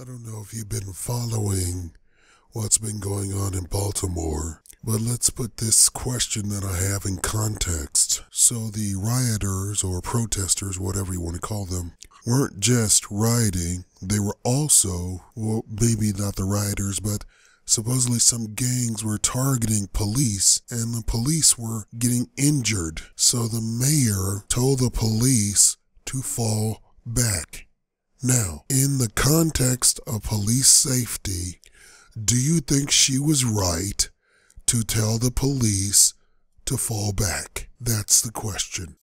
I don't know if you've been following what's been going on in Baltimore, but let's put this question that I have in context. So, the rioters or protesters, whatever you want to call them, weren't just rioting, they were also, well, maybe not the rioters, but supposedly some gangs were targeting police and the police were getting injured. So, the mayor told the police to fall back. Now, in the context of police safety, do you think she was right to tell the police to fall back? That's the question.